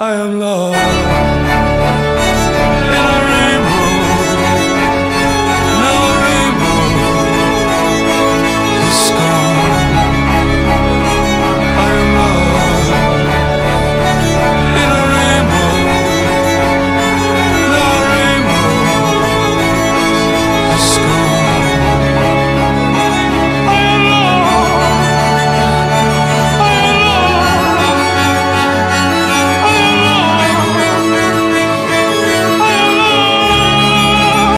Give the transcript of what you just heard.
I am lost.